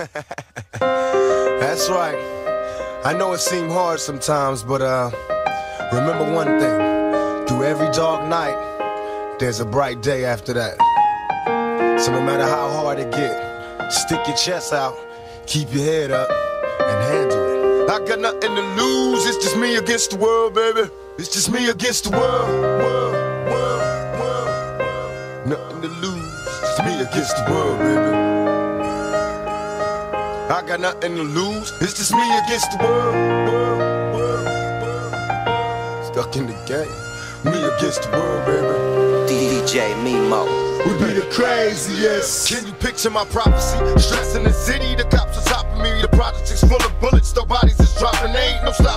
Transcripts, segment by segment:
That's right. I know it seemed hard sometimes, but uh, remember one thing. Through every dark night, there's a bright day after that. So no matter how hard it get, stick your chest out, keep your head up, and handle it. I got nothing to lose, it's just me against the world, baby. It's just me against the world, world, world, world. Nothing to lose, just me against the world, baby. I got nothing to lose. It's just me against the world. world, world, world. Stuck in the game. Me against the world, baby. DJ Mimo. We be the craziest. Can you picture my prophecy? Stress in the city, the cops are stopping me. The projects full of bullets, the bodies is dropping. There ain't no stopping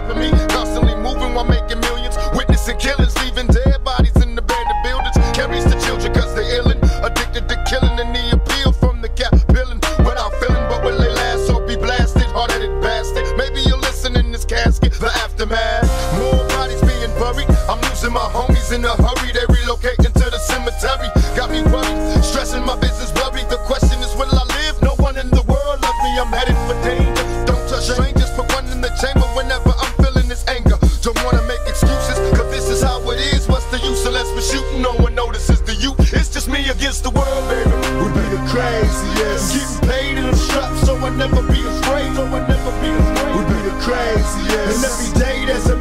Me worried. Stressing my business worried. The question is, will I live? No one in the world loves me. I'm headed for danger. Don't touch strangers. Put one in the chamber whenever I'm feeling this anger. Don't wanna make excuses, cause this is how it is. What's the use unless we're shooting? No one notices the you. It's just me against the world, baby. We be the craziest. Getting paid in the straps, so I never be afraid. So I never be afraid. We be the craziest. And every day there's a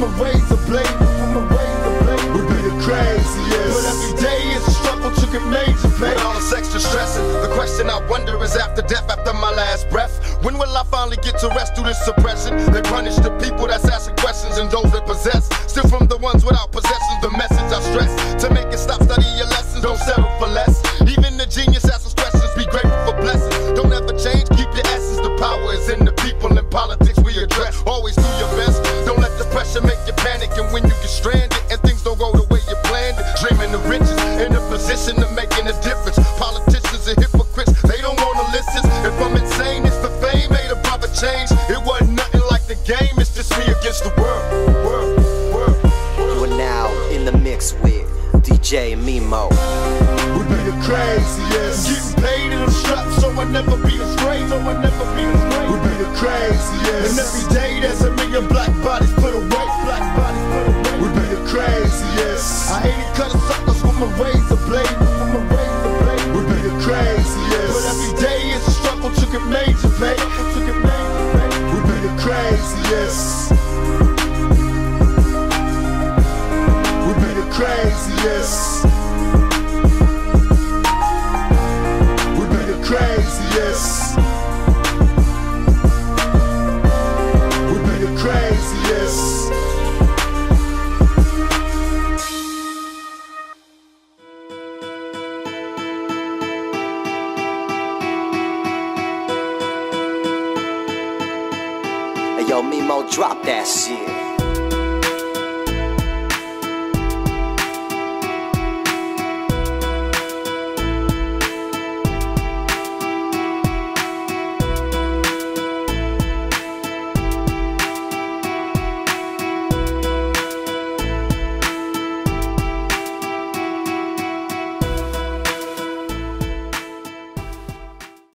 with my razor blade. With my razor blade. We be the craziest. But every day is a struggle to get major pay. With all this extra stressing, the question I wonder is after death, after my last breath, when will I finally get to rest through this suppression? They punish the people that's asking questions and those Mimo. We be the craziest. Getting paid in the straps, so I never be afraid. So I never be afraid. We be the craziest. And every day there's a million black bodies put away. Black bodies put away. We be the craziest. I hate it cause the suckers with my razor blade. With my razor blade. We be the craziest. But every day is a struggle to get major pay. To get major pay. We be the craziest. We be the craziest. Yo, Mimo, drop that shit.